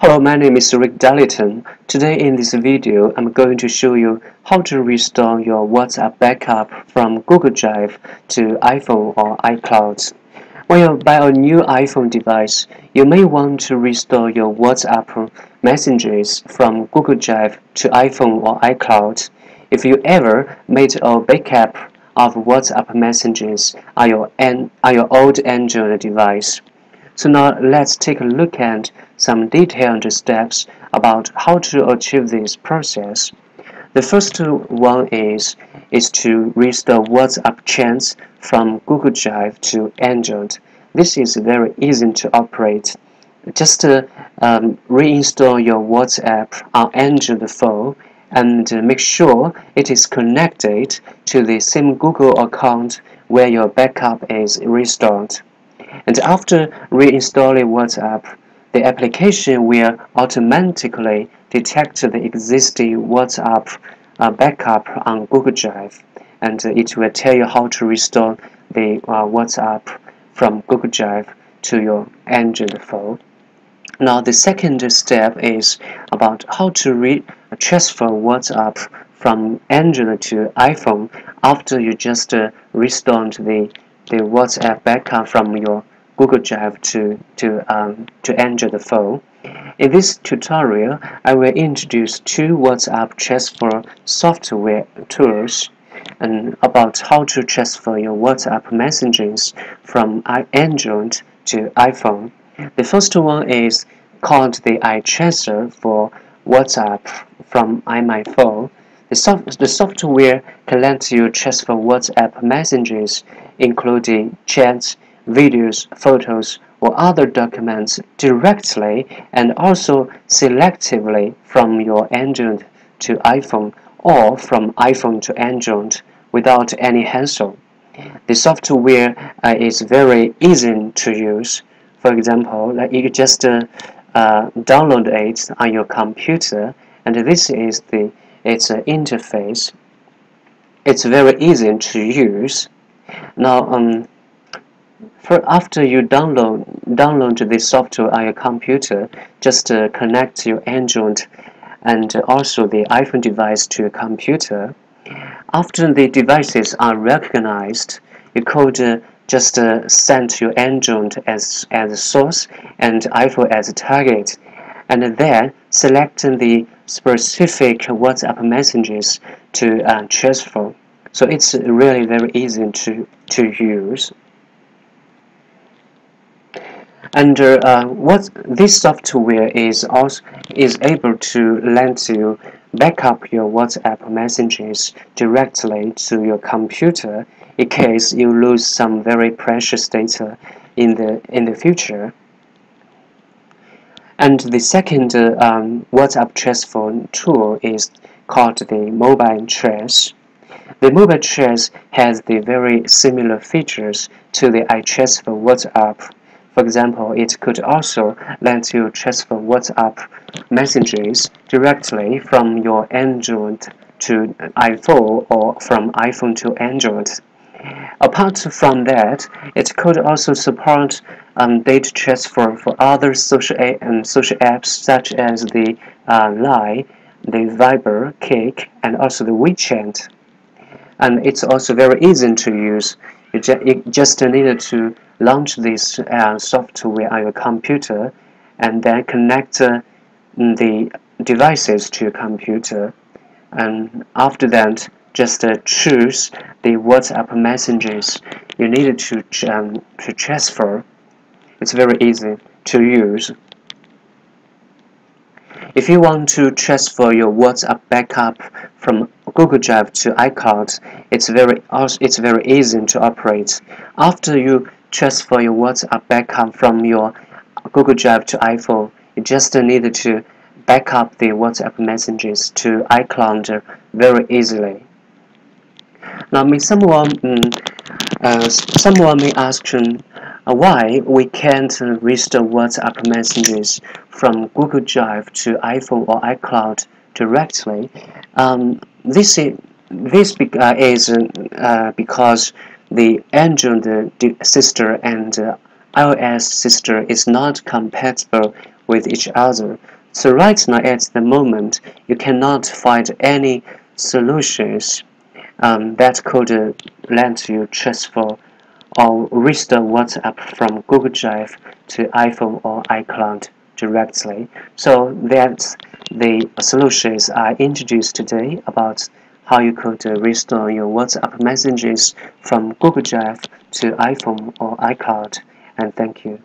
Hello, my name is Rick Darlington. Today in this video, I'm going to show you how to restore your WhatsApp backup from Google Drive to iPhone or iCloud. When you buy a new iPhone device, you may want to restore your WhatsApp messages from Google Drive to iPhone or iCloud. If you ever made a backup of WhatsApp messages on your, on your old Android device, so now let's take a look at some detailed steps about how to achieve this process. The first one is, is to restore WhatsApp chats from Google Drive to Android. This is very easy to operate. Just uh, um, reinstall your WhatsApp on Android phone and make sure it is connected to the same Google account where your backup is restored. And after reinstalling WhatsApp, the application will automatically detect the existing WhatsApp uh, backup on Google Drive, and it will tell you how to restore the uh, WhatsApp from Google Drive to your Android phone. Now, the second step is about how to transfer WhatsApp from Android to iPhone after you just uh, restored the the WhatsApp backup from your Google Drive to to um, to Android phone. In this tutorial, I will introduce two WhatsApp transfer software tools and about how to transfer your WhatsApp messages from Android to iPhone. The first one is called the iTransor for WhatsApp from iMyFone. The, soft, the software can let you transfer WhatsApp messages, including chats, videos, photos, or other documents directly and also selectively from your Android to iPhone or from iPhone to Android without any hassle. The software uh, is very easy to use. For example, like you just uh, uh, download it on your computer, and this is the its uh, interface. It's very easy to use. Now, um, for after you download download the software on your computer, just uh, connect your Android and also the iPhone device to your computer. After the devices are recognized, you could uh, just uh, send your Android as as a source and iPhone as a target, and then select the specific WhatsApp messages to uh, transfer. So it's really very easy to, to use. And uh, what this software is also is able to let you back up your WhatsApp messages directly to your computer in case you lose some very precious data in the in the future. And the second uh, um, WhatsApp transfer tool is called the MobileTrans. The MobileTrans has the very similar features to the iTransor for WhatsApp. For example, it could also let you transfer WhatsApp messages directly from your Android to iPhone or from iPhone to Android. Apart from that, it could also support um, data transfer for other social, um, social apps such as the uh, Line, the Viber, Kik, and also the WeChat. And it's also very easy to use. You, ju you just need to launch this uh, software on your computer and then connect uh, the devices to your computer. And after that, just uh, choose the WhatsApp messages you needed to, um, to transfer. It's very easy to use. If you want to transfer your WhatsApp backup from Google Drive to iCloud, it's very it's very easy to operate. After you transfer your WhatsApp backup from your Google Drive to iPhone, you just need to back up the WhatsApp messages to iCloud very easily. Now, may someone, um, uh, someone may ask uh, why we can't restore WhatsApp messages from Google Drive to iPhone or iCloud directly. Um, this is, this uh, is uh, because the Android sister and uh, iOS sister is not compatible with each other. So right now at the moment, you cannot find any solutions um, that could uh, let you transfer or restore WhatsApp from Google Drive to iPhone or iCloud directly. So that's the solutions I introduced today about how you could uh, restore your WhatsApp messages from Google Drive to iPhone or iCloud. And thank you.